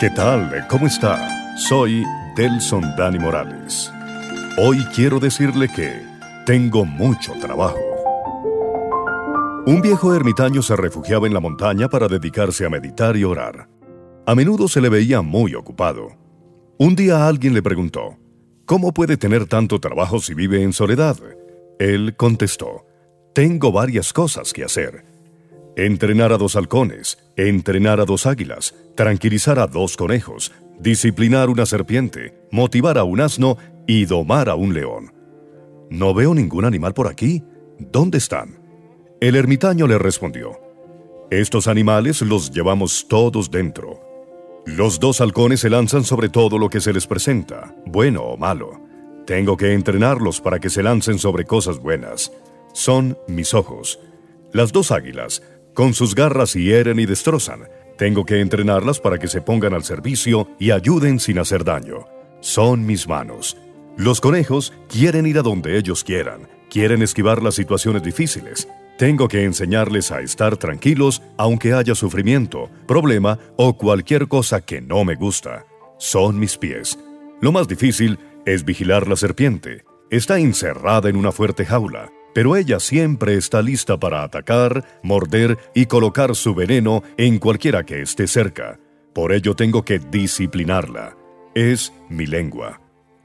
¿Qué tal? ¿Cómo está? Soy Delson Dani Morales. Hoy quiero decirle que tengo mucho trabajo. Un viejo ermitaño se refugiaba en la montaña para dedicarse a meditar y orar. A menudo se le veía muy ocupado. Un día alguien le preguntó, ¿Cómo puede tener tanto trabajo si vive en soledad? Él contestó, Tengo varias cosas que hacer. Entrenar a dos halcones, entrenar a dos águilas, tranquilizar a dos conejos, disciplinar una serpiente, motivar a un asno y domar a un león. No veo ningún animal por aquí. ¿Dónde están? El ermitaño le respondió, Estos animales los llevamos todos dentro. Los dos halcones se lanzan sobre todo lo que se les presenta, bueno o malo. Tengo que entrenarlos para que se lancen sobre cosas buenas. Son mis ojos. Las dos águilas, con sus garras hieren y destrozan, tengo que entrenarlas para que se pongan al servicio y ayuden sin hacer daño. Son mis manos. Los conejos quieren ir a donde ellos quieran, quieren esquivar las situaciones difíciles. Tengo que enseñarles a estar tranquilos aunque haya sufrimiento, problema o cualquier cosa que no me gusta. Son mis pies. Lo más difícil es vigilar la serpiente. Está encerrada en una fuerte jaula pero ella siempre está lista para atacar, morder y colocar su veneno en cualquiera que esté cerca. Por ello tengo que disciplinarla. Es mi lengua.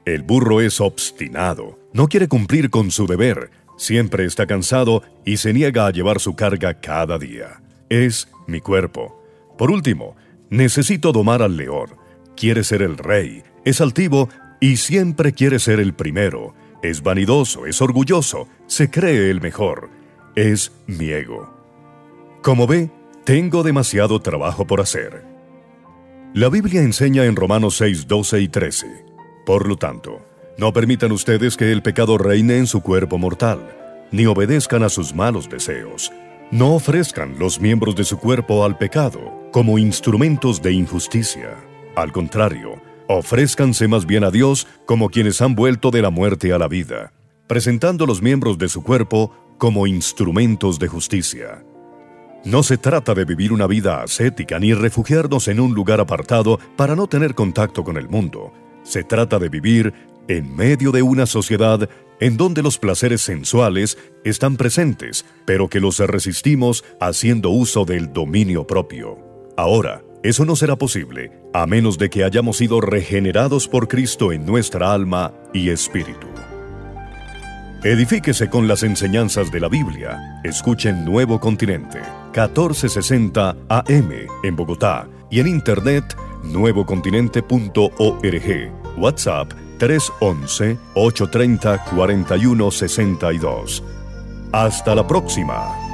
El burro es obstinado, no quiere cumplir con su deber, siempre está cansado y se niega a llevar su carga cada día. Es mi cuerpo. Por último, necesito domar al león. Quiere ser el rey, es altivo y siempre quiere ser el primero. Es vanidoso, es orgulloso, se cree el mejor. Es mi ego. Como ve, tengo demasiado trabajo por hacer. La Biblia enseña en Romanos 6, 12 y 13. Por lo tanto, no permitan ustedes que el pecado reine en su cuerpo mortal, ni obedezcan a sus malos deseos. No ofrezcan los miembros de su cuerpo al pecado como instrumentos de injusticia. Al contrario, Ofrézcanse más bien a Dios como quienes han vuelto de la muerte a la vida, presentando los miembros de su cuerpo como instrumentos de justicia. No se trata de vivir una vida ascética ni refugiarnos en un lugar apartado para no tener contacto con el mundo. Se trata de vivir en medio de una sociedad en donde los placeres sensuales están presentes, pero que los resistimos haciendo uso del dominio propio. Ahora, eso no será posible a menos de que hayamos sido regenerados por Cristo en nuestra alma y espíritu. Edifíquese con las enseñanzas de la Biblia. Escuchen Nuevo Continente, 1460 AM en Bogotá y en internet nuevocontinente.org. WhatsApp 311-830-4162. Hasta la próxima.